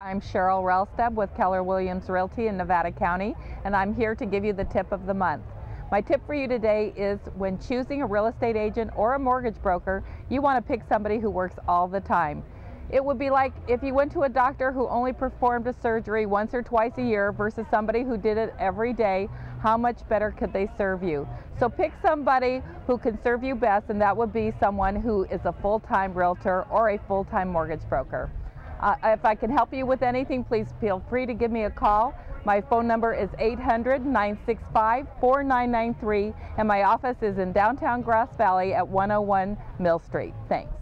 I'm Cheryl Rellstab with Keller Williams Realty in Nevada County, and I'm here to give you the tip of the month. My tip for you today is when choosing a real estate agent or a mortgage broker, you want to pick somebody who works all the time. It would be like if you went to a doctor who only performed a surgery once or twice a year versus somebody who did it every day, how much better could they serve you? So pick somebody who can serve you best, and that would be someone who is a full-time realtor or a full-time mortgage broker. Uh, if I can help you with anything, please feel free to give me a call. My phone number is 800 965 4993, and my office is in downtown Grass Valley at 101 Mill Street. Thanks.